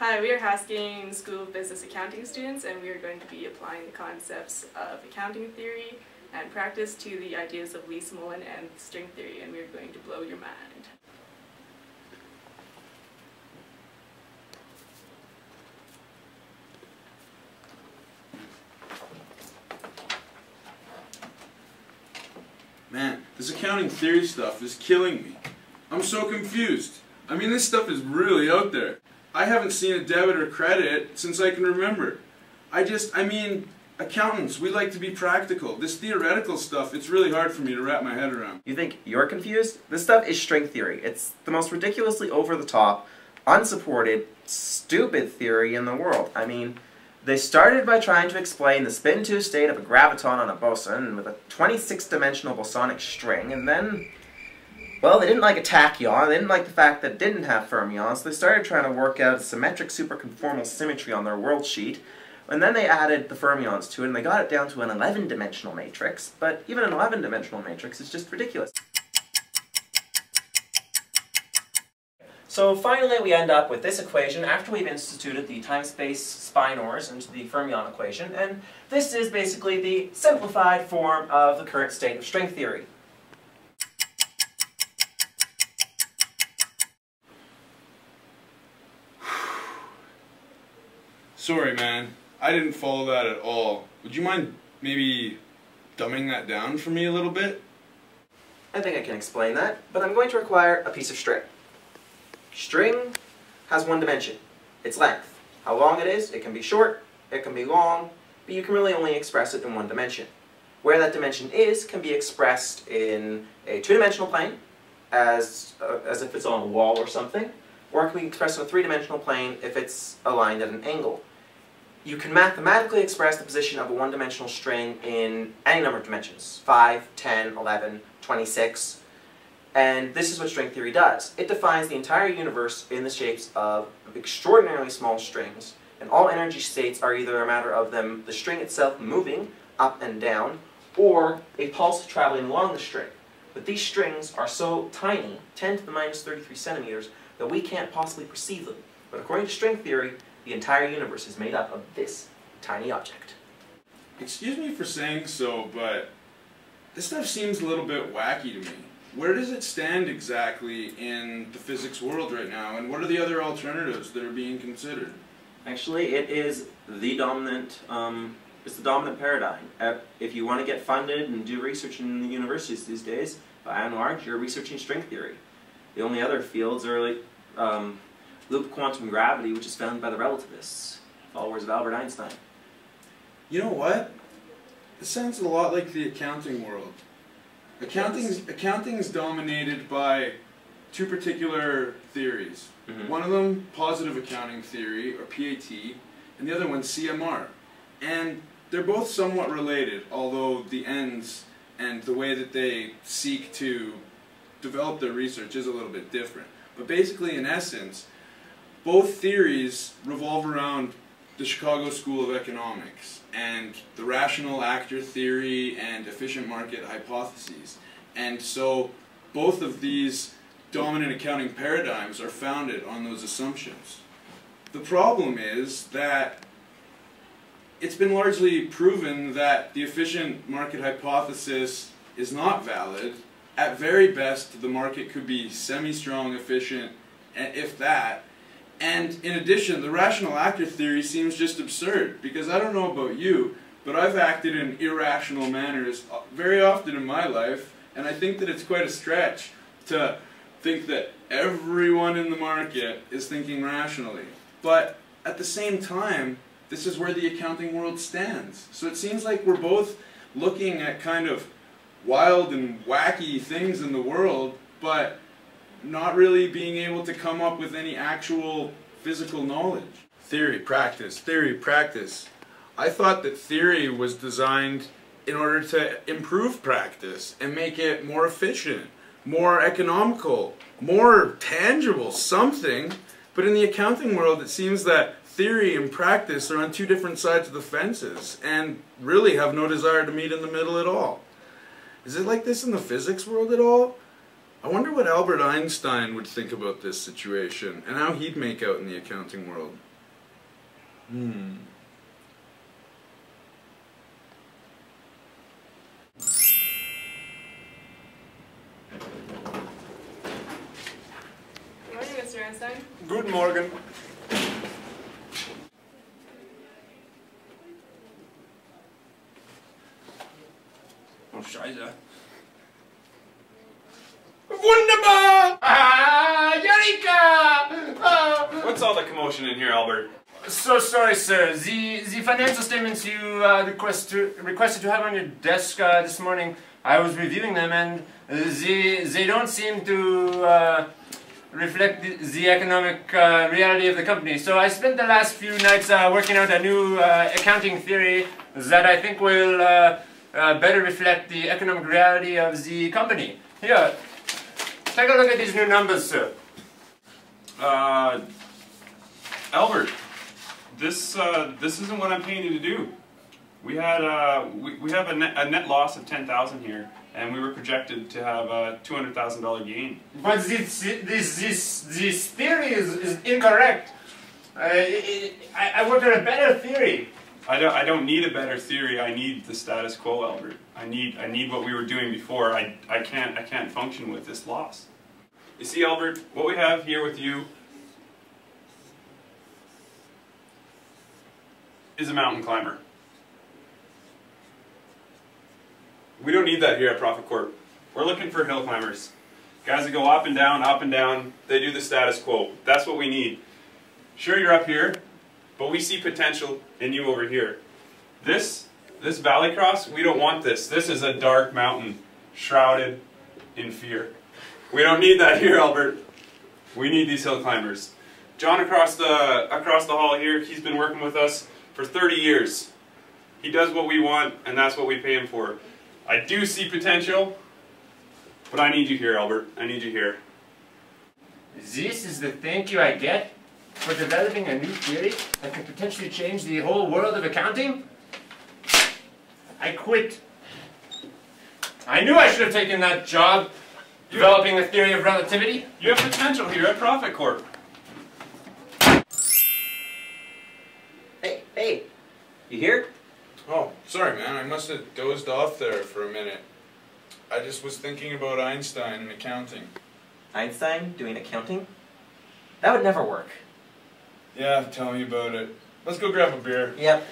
Hi, we are Haskayne School of Business Accounting students and we are going to be applying the concepts of accounting theory and practice to the ideas of Lee Smolin and string theory and we are going to blow your mind. Man, this accounting theory stuff is killing me. I'm so confused. I mean, this stuff is really out there. I haven't seen a debit or credit since I can remember. I just, I mean, accountants, we like to be practical. This theoretical stuff, it's really hard for me to wrap my head around. You think you're confused? This stuff is string theory. It's the most ridiculously over the top, unsupported, stupid theory in the world. I mean, they started by trying to explain the spin-2 state of a graviton on a boson with a 26-dimensional bosonic string, and then, well, they didn't like a tachyon, they didn't like the fact that it didn't have fermions, so they started trying to work out a symmetric superconformal symmetry on their world sheet, and then they added the fermions to it, and they got it down to an 11-dimensional matrix, but even an 11-dimensional matrix is just ridiculous. So finally we end up with this equation after we've instituted the time-space spinors into the fermion equation, and this is basically the simplified form of the current state of string theory. Sorry, man. I didn't follow that at all. Would you mind maybe dumbing that down for me a little bit? I think I can explain that, but I'm going to require a piece of string. String has one dimension, its length. How long it is, it can be short, it can be long, but you can really only express it in one dimension. Where that dimension is can be expressed in a two-dimensional plane, as, uh, as if it's on a wall or something, or it can be expressed in a three-dimensional plane if it's aligned at an angle. You can mathematically express the position of a one-dimensional string in any number of dimensions, 5, 10, 11, 26, and this is what string theory does. It defines the entire universe in the shapes of extraordinarily small strings, and all energy states are either a matter of them, the string itself moving up and down, or a pulse traveling along the string. But these strings are so tiny, 10 to the minus 33 centimeters, that we can't possibly perceive them. But according to string theory, the entire universe is made up of this tiny object. Excuse me for saying so, but this stuff seems a little bit wacky to me where does it stand exactly in the physics world right now, and what are the other alternatives that are being considered? Actually, it is the dominant. Um, it's the dominant paradigm. If you want to get funded and do research in the universities these days, by and large, you're researching string theory. The only other fields are like um, loop quantum gravity, which is found by the relativists, followers of Albert Einstein. You know what? It sounds a lot like the accounting world. Accounting is, accounting is dominated by two particular theories. Mm -hmm. One of them, positive accounting theory, or PAT, and the other one, CMR. And they're both somewhat related, although the ends and the way that they seek to develop their research is a little bit different. But basically, in essence, both theories revolve around the Chicago School of Economics and the rational actor theory and efficient market hypotheses. And so both of these dominant accounting paradigms are founded on those assumptions. The problem is that it's been largely proven that the efficient market hypothesis is not valid. At very best, the market could be semi-strong, efficient, and if that, and in addition, the rational actor theory seems just absurd, because I don't know about you, but I've acted in irrational manners uh, very often in my life, and I think that it's quite a stretch to think that everyone in the market is thinking rationally. But at the same time, this is where the accounting world stands. So it seems like we're both looking at kind of wild and wacky things in the world, but not really being able to come up with any actual physical knowledge. Theory, practice, theory, practice. I thought that theory was designed in order to improve practice and make it more efficient, more economical, more tangible, something. But in the accounting world, it seems that theory and practice are on two different sides of the fences and really have no desire to meet in the middle at all. Is it like this in the physics world at all? I wonder what Albert Einstein would think about this situation and how he'd make out in the accounting world. Hmm. Good morning, Mr. Einstein. Good morning. Oh, Scheiße. All the commotion in here, Albert? So sorry, sir. The the financial statements you uh, request to, requested to have on your desk uh, this morning, I was reviewing them, and they they don't seem to uh, reflect the, the economic uh, reality of the company. So I spent the last few nights uh, working out a new uh, accounting theory that I think will uh, uh, better reflect the economic reality of the company. Here, take a look at these new numbers, sir. Uh, Albert, this uh, this isn't what I'm paying you to do. We had uh, we, we have a net, a net loss of ten thousand here, and we were projected to have a two hundred thousand dollar gain. But this this this this theory is, is incorrect. I, I, I worked on a better theory. I don't I don't need a better theory. I need the status quo, Albert. I need I need what we were doing before. I I can't I can't function with this loss. You see, Albert, what we have here with you is a mountain climber. We don't need that here at Profit Corp. We're looking for hill climbers. Guys that go up and down, up and down, they do the status quo. That's what we need. Sure, you're up here, but we see potential in you over here. This, this valley cross, we don't want this. This is a dark mountain, shrouded in fear. We don't need that here, Albert. We need these hill climbers. John across the across the hall here, he's been working with us for 30 years. He does what we want, and that's what we pay him for. I do see potential, but I need you here, Albert. I need you here. This is the thank you I get for developing a new theory that could potentially change the whole world of accounting? I quit. I knew I should have taken that job developing the theory of relativity. You have potential here at Profit Corp. here? Oh, sorry, man. I must have dozed off there for a minute. I just was thinking about Einstein and accounting. Einstein doing accounting? That would never work. Yeah, tell me about it. Let's go grab a beer. Yep.